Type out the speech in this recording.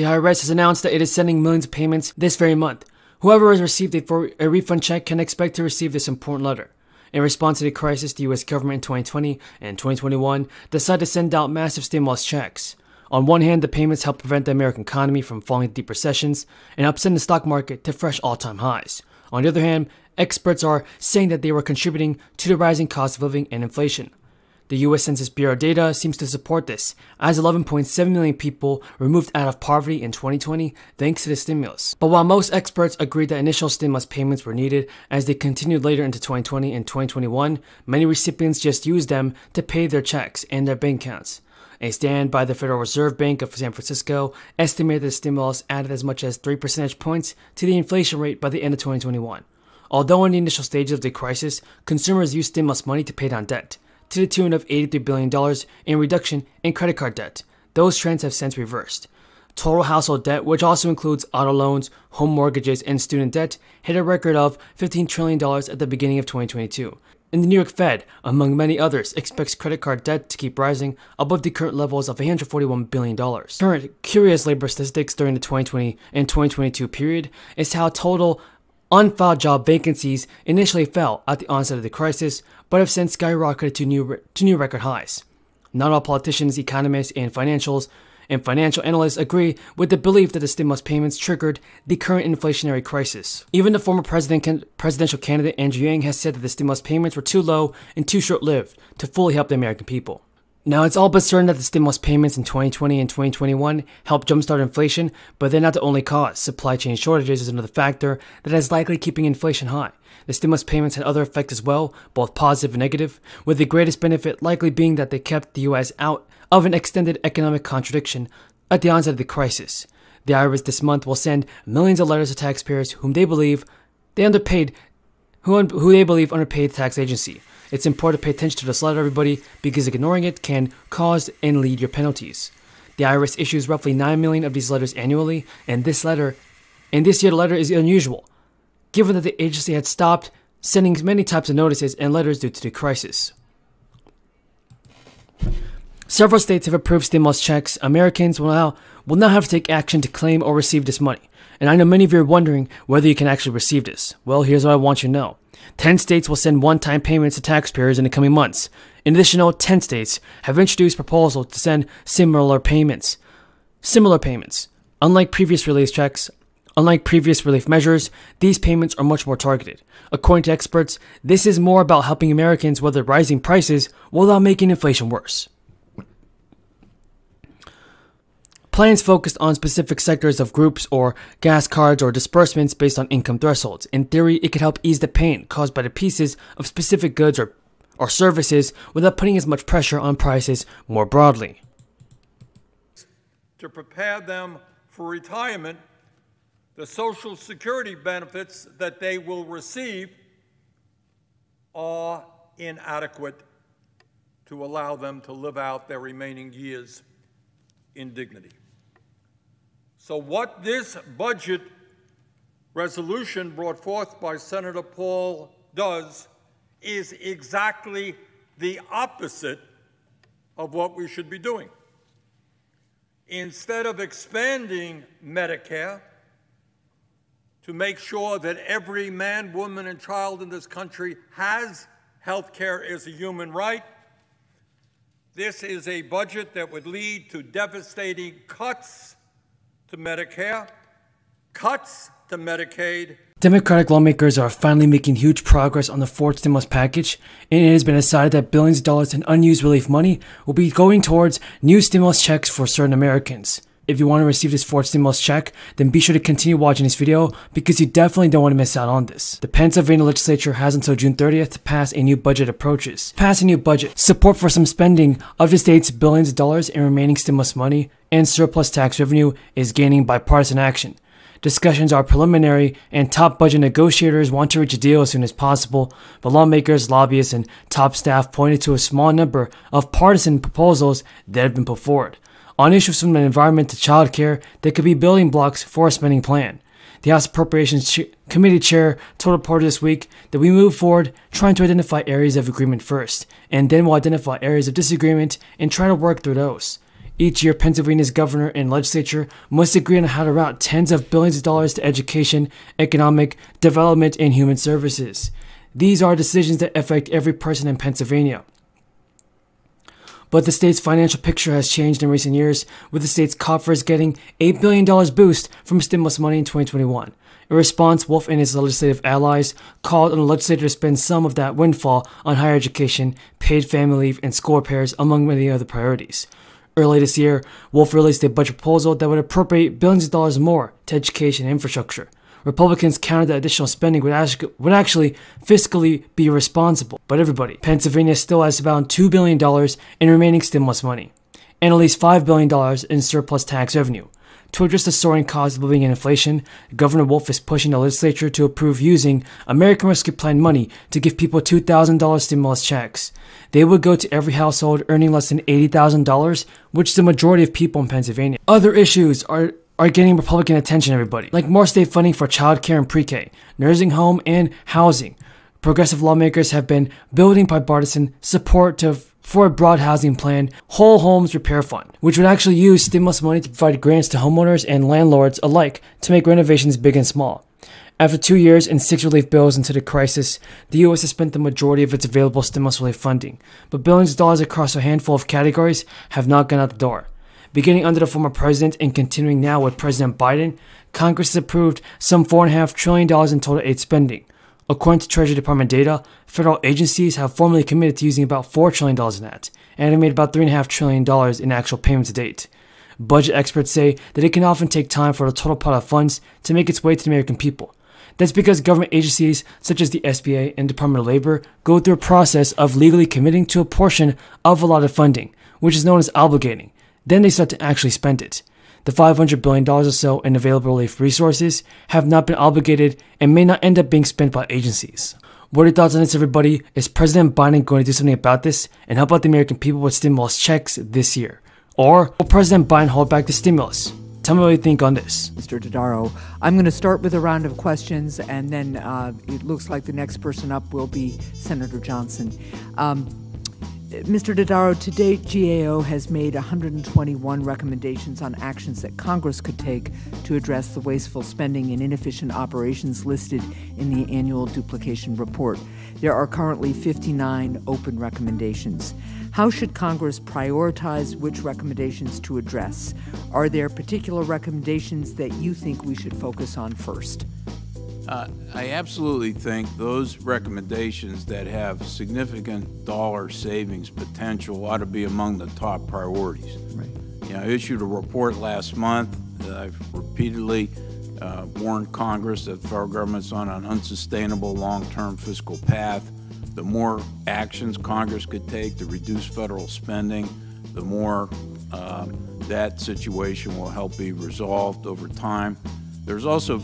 The IRS has announced that it is sending millions of payments this very month. Whoever has received a, for a refund check can expect to receive this important letter. In response to the crisis, the US government in 2020 and 2021 decided to send out massive stimulus checks. On one hand, the payments helped prevent the American economy from falling into deep recessions and help send the stock market to fresh all time highs. On the other hand, experts are saying that they were contributing to the rising cost of living and inflation. The US Census Bureau data seems to support this, as 11.7 million people were moved out of poverty in 2020 thanks to the stimulus. But while most experts agreed that initial stimulus payments were needed as they continued later into 2020 and 2021, many recipients just used them to pay their checks and their bank accounts. A stand by the Federal Reserve Bank of San Francisco estimated the stimulus added as much as 3 percentage points to the inflation rate by the end of 2021. Although in the initial stages of the crisis, consumers used stimulus money to pay down debt, to the tune of $83 billion in reduction in credit card debt. Those trends have since reversed. Total household debt, which also includes auto loans, home mortgages, and student debt, hit a record of $15 trillion at the beginning of 2022. And the New York Fed, among many others, expects credit card debt to keep rising above the current levels of $141 billion. Current curious labor statistics during the 2020 and 2022 period is how total Unfiled job vacancies initially fell at the onset of the crisis, but have since skyrocketed to new, to new record highs. Not all politicians, economists, and financials and financial analysts agree with the belief that the stimulus payments triggered the current inflationary crisis. Even the former president, presidential candidate Andrew Yang has said that the stimulus payments were too low and too short-lived to fully help the American people. Now, it's all but certain that the stimulus payments in 2020 and 2021 helped jumpstart inflation, but they're not the only cause. Supply chain shortages is another factor that is likely keeping inflation high. The stimulus payments had other effects as well, both positive and negative, with the greatest benefit likely being that they kept the US out of an extended economic contradiction at the onset of the crisis. The IRS this month will send millions of letters to taxpayers whom they believe they underpaid, who, who they believe underpaid the tax agency. It's important to pay attention to this letter, everybody, because ignoring it can cause and lead your penalties. The IRS issues roughly 9 million of these letters annually, and this letter, and this year the letter is unusual, given that the agency had stopped sending many types of notices and letters due to the crisis. Several states have approved stimulus checks. Americans will now will now have to take action to claim or receive this money. And I know many of you are wondering whether you can actually receive this. Well, here's what I want you to know. 10 states will send one time payments to taxpayers in the coming months. In addition, 10 states have introduced proposals to send similar payments. Similar payments. Unlike previous relief checks, unlike previous relief measures, these payments are much more targeted. According to experts, this is more about helping Americans weather rising prices without making inflation worse. Plans focused on specific sectors of groups or gas cards or disbursements based on income thresholds. In theory, it could help ease the pain caused by the pieces of specific goods or, or services without putting as much pressure on prices more broadly. To prepare them for retirement, the Social Security benefits that they will receive are inadequate to allow them to live out their remaining years in dignity. So, what this budget resolution brought forth by Senator Paul does is exactly the opposite of what we should be doing. Instead of expanding Medicare to make sure that every man, woman, and child in this country has health care as a human right, this is a budget that would lead to devastating cuts to Medicare, cuts to Medicaid. Democratic lawmakers are finally making huge progress on the fourth stimulus package, and it has been decided that billions of dollars in unused relief money will be going towards new stimulus checks for certain Americans. If you want to receive this fourth stimulus check, then be sure to continue watching this video because you definitely don't want to miss out on this. The Pennsylvania legislature has until June 30th to pass a new budget approaches. Pass a new budget, support for some spending of the state's billions of dollars in remaining stimulus money, and surplus tax revenue is gaining bipartisan action. Discussions are preliminary, and top budget negotiators want to reach a deal as soon as possible, but lawmakers, lobbyists, and top staff pointed to a small number of partisan proposals that have been put forward on issues from the environment to childcare that could be building blocks for a spending plan. The House Appropriations Ch- Committee Chair told reporters this week that we move forward trying to identify areas of agreement first, and then we'll identify areas of disagreement and try to work through those. Each year, Pennsylvania's governor and legislature must agree on how to route tens of billions of dollars to education, economic development, and human services. These are decisions that affect every person in Pennsylvania. But the state's financial picture has changed in recent years, with the state's coffers getting $8 billion boost from stimulus money in 2021. In response, Wolf and his legislative allies called on the legislature to spend some of that windfall on higher education, paid family leave, and school repairs, among many other priorities. Early this year, Wolf released a budget proposal that would appropriate billions of dollars more to education and infrastructure. Republicans countered that additional spending would, actually, would actually fiscally be responsible, but everybody. Pennsylvania still has about $2 billion in remaining stimulus money, and at least $5 billion in surplus tax revenue. To address the soaring cost of living and inflation, Governor Wolf is pushing the legislature to approve using American Rescue Plan money to give people $2,000 stimulus checks. They would go to every household earning less than $80,000, which is the majority of people in Pennsylvania. Other issues are are getting Republican attention, everybody, like more state funding for childcare and pre K, nursing home, and housing. Progressive lawmakers have been building bipartisan support to for a broad housing plan, Whole Homes Repair Fund, which would actually use stimulus money to provide grants to homeowners and landlords alike to make renovations big and small. After two years and six relief bills into the crisis, the U.S. has spent the majority of its available stimulus relief funding, but billions of dollars across a handful of categories have not gone out the door. Beginning under the former president and continuing now with President Biden, Congress has approved some $4.5 trillion in total aid spending. According to Treasury Department data, federal agencies have formally committed to using about $4 trillion in that, and have made about $3.5 trillion in actual payments to date. Budget experts say that it can often take time for the total pot of funds to make its way to the American people. That's because government agencies such as the SBA and Department of Labor go through a process of legally committing to a portion of allotted funding, which is known as obligating. Then they start to actually spend it. The $500 billion or so in available relief resources have not been obligated and may not end up being spent by agencies. What are your thoughts on this, everybody? Is President Biden going to do something about this and help out the American people with stimulus checks this year? Or will President Biden hold back the stimulus? Tell me what you think on this. Mr. Dodaro, I'm going to start with a round of questions, and then uh, it looks like the next person up will be Senator Johnson. Um, Mr. Dodaro, to date, GAO has made 121 recommendations on actions that Congress could take to address the wasteful spending and inefficient operations listed in the annual duplication report. There are currently 59 open recommendations. How should Congress prioritize which recommendations to address? Are there particular recommendations that you think we should focus on first? Uh, I absolutely think those recommendations that have significant dollar savings potential ought to be among the top priorities. Right. You know, I issued a report last month. that I've repeatedly uh, warned Congress that the federal government's on an unsustainable long-term fiscal path. The more actions Congress could take to reduce federal spending, the more uh, that situation will help be resolved over time. There's also